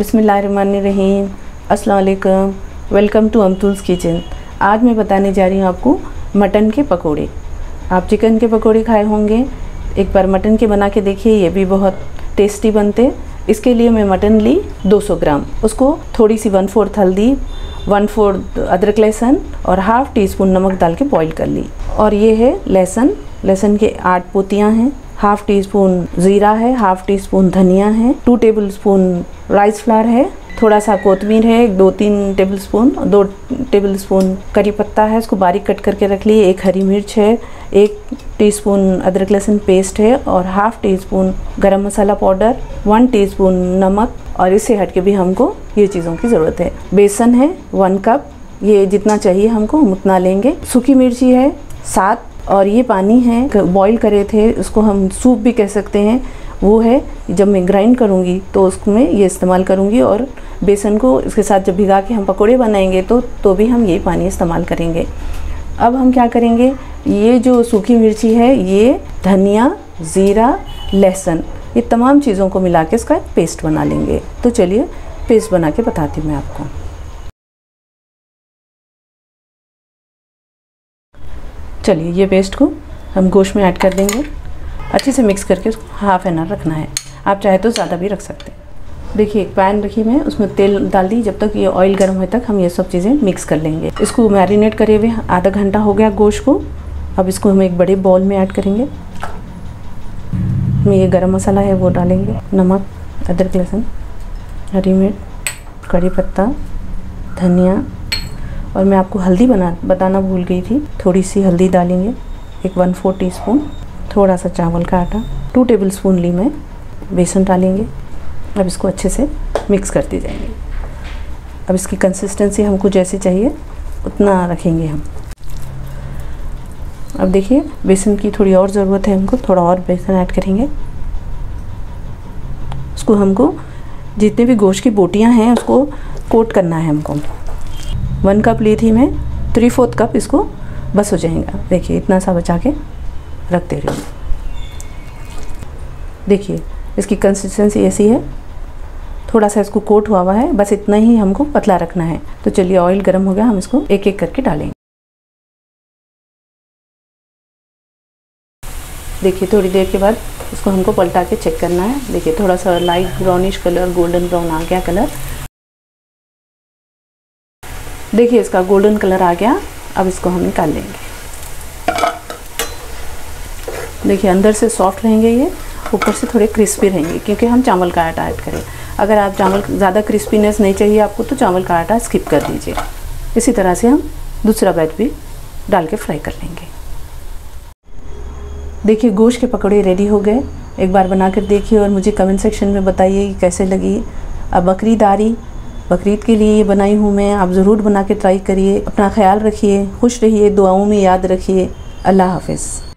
बिसमीम अस्सलाम welcome to अमतुल्स kitchen. आज मैं बताने जा रही हूँ आपको मटन के पकोड़े। आप चिकन के पकोड़े खाए होंगे। एक बार मटन के बना के देखिए, ये भी बहुत टेस्टी बनते। इसके लिए मैं मटन ली 200 ग्राम। उसको थोड़ी सी वन फोर्थ हल्दी वन फोर्थ अदरक लहसुन और हाफ़ टी स्पून नमक डाल के बॉईल कर ली। और ये है लहसुन। लहसुन के आठ पोतियाँ हैं। हाफ़ टी स्पून ज़ीरा है, हाफ़ टी स्पून धनिया है, two table spoon rice flour है थोड़ा सा कोतमीर है, दो तीन टेबल स्पून दो टेबल स्पून करी पत्ता है इसको बारीक कट करके रख लिए, एक हरी मिर्च है, एक टीस्पून अदरक लहसुन पेस्ट है और हाफ़ टी स्पून गरम मसाला पाउडर, वन टीस्पून नमक और इससे हट के भी हमको ये चीज़ों की ज़रूरत है। बेसन है, वन कप, ये जितना चाहिए हमको हम उतना लेंगे। सूखी मिर्ची है, सात और ये पानी है बॉईल करे थे, उसको हम सूप भी कह सकते हैं। वो है, जब मैं ग्राइंड करूँगी तो उसमें ये इस्तेमाल करूँगी और बेसन को इसके साथ जब भिगा के हम पकोड़े बनाएँगे तो तो भी हम ये पानी इस्तेमाल करेंगे। अब हम क्या करेंगे? ये जो सूखी मिर्ची है, ये धनिया, ज़ीरा, लहसुन, ये तमाम चीज़ों को मिला के इसका पेस्ट बना लेंगे। तो चलिए पेस्ट बना के बताती हूँ मैं आपको। चलिए, ये पेस्ट को हम गोश्त में ऐड कर देंगे। अच्छे से मिक्स करके उसको हाफ़ एन आवर रखना है। आप चाहे तो ज़्यादा भी रख सकते हैं। देखिए, एक पैन रखी मैं, उसमें तेल डाल दी। जब तक ये ऑयल गर्म होए तक हम ये सब चीज़ें मिक्स कर लेंगे। इसको मैरिनेट करे हुए आधा घंटा हो गया गोश्त को। अब इसको हम एक बड़े बॉल में ऐड करेंगे। में ये गरम मसाला है, वो डालेंगे। नमक, अदरक, लहसुन, हरी मिर्च, कड़ी पत्ता, धनिया और मैं आपको हल्दी बना, बताना भूल गई थी। थोड़ी सी हल्दी डालेंगे। एक वन फोर टी थोड़ा सा चावल का आटा टू टेबल स्पून ली मैं। बेसन डालेंगे। अब इसको अच्छे से मिक्स करते जाएँगे। अब इसकी कंसिस्टेंसी हमको जैसे चाहिए, उतना रखेंगे हम। अब देखिए, बेसन की थोड़ी और ज़रूरत है हमको, थोड़ा और बेसन ऐड करेंगे। उसको हमको जितने भी गोश्त की बोटियाँ हैं, उसको कोट करना है हमको। वन कप ली थी मैं थ्री फोर्थ कप इसको बस हो जाएगा। देखिए, इतना सा बचा के रख दे रही हूँ देखिए, इसकी कंसिस्टेंसी ऐसी है। थोड़ा सा इसको कोट हुआ हुआ है, बस इतना ही हमको पतला रखना है। तो चलिए ऑयल गर्म हो गया, हम इसको एक एक करके डालेंगे। देखिए, थोड़ी देर के बाद इसको हमको पलटा के चेक करना है। देखिए, थोड़ा सा light brownish colour golden brown आ गया कलर देखिए, इसका गोल्डन कलर आ गया। अब इसको हम निकाल लेंगे। देखिए, अंदर से सॉफ्ट रहेंगे ये, ऊपर से थोड़े क्रिस्पी रहेंगे, क्योंकि हम चावल का आटा ऐड करें। अगर आप चावल, ज़्यादा क्रिस्पीनेस नहीं चाहिए आपको तो चावल का आटा स्किप कर दीजिए। इसी तरह से हम दूसरा बैच भी डाल के फ्राई कर लेंगे। देखिए, गोश्त के पकौड़े रेडी हो गए। एक बार बना कर देखिए और मुझे कमेंट सेक्शन में बताइए कि कैसे लगी। अब बकरीद आ रही बकरीद के लिए ये बनाई हूँ मैं। आप ज़रूर बना के ट्राई करिए, अपना ख्याल रखिए, खुश रहिए, दुआओं में याद रखिए। अल्लाह हाफिज़।